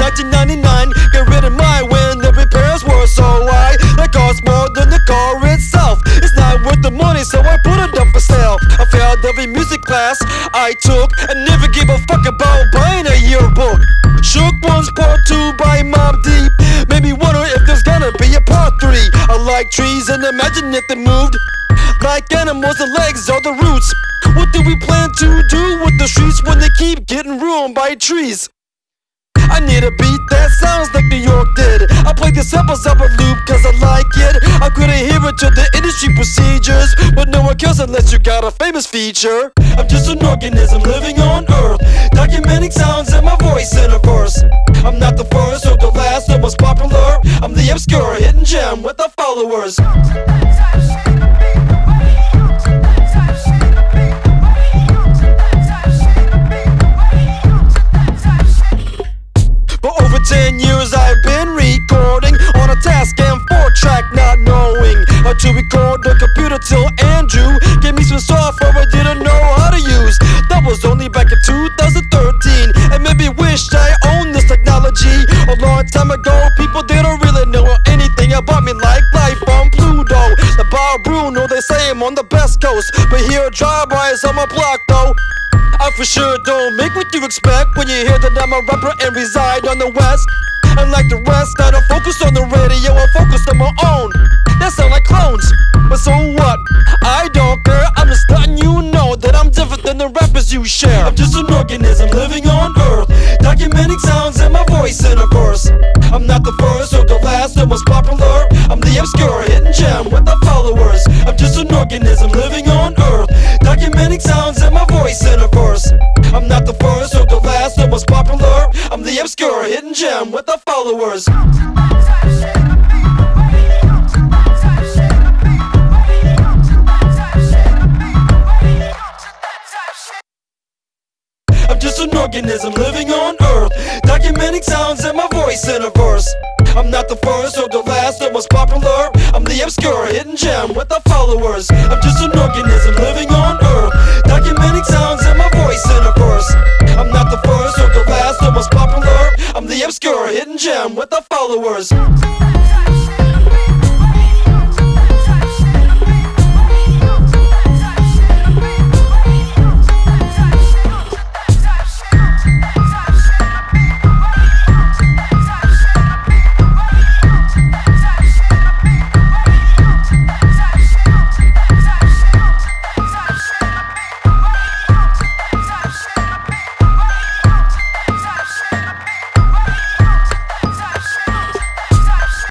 1999. Get rid of mine when the repairs were so high. That cost more than the car itself. It's not worth the money, so I put it up for sale. I failed every music class I took and never gave a fuck about buying a yearbook. Shook Ones Part 2 by Mobb Deep. Made me wonder if there's gonna be a part 3. I like trees and imagine if they moved. Like animals, the legs are the roots. What do we plan to do with the streets when they keep getting ruined by trees? I need a beat that sounds like New York did. I play the samples up a loop cause I like it. I couldn't hear it to the industry procedures, but no one cares unless you got a famous feature. I'm just an organism living on earth, documenting sounds and my voice in a verse. I'm not the first or the last or most popular. I'm the obscure hidden gem with the followers. 10 years I've been recording on a Tascam four track not knowing how to record the computer till Andrew gave me some software I didn't know how to use. That was only back in 2013 and maybe wished I owned this technology a long time ago. People didn't really know anything about me like life on Pluto. The bar Bruno, they say I'm on the best coast, but here drive-bys on my block though. I for sure don't make what you expect when you hear that I'm a rapper and reside on the west. And like the rest, I don't focus on the radio, I focus on my own. That sound like clones, but so what? I don't care, I'm just letting you know that I'm different than the rappers you share. I'm just an organism living on earth, documenting sounds and my voice in a verse. I'm not the first or the last or most popular, I'm the obscure hidden gem with the followers. I'm just an organism living on earth, documenting sounds obscure hidden gem with the followers. I'm just an organism living on earth Documenting sounds and my voice in a verse. I'm not the first or the last or most popular. I'm the obscure hidden gem with the followers. I'm just an organism living on earth Documenting sounds hidden gem with the followers.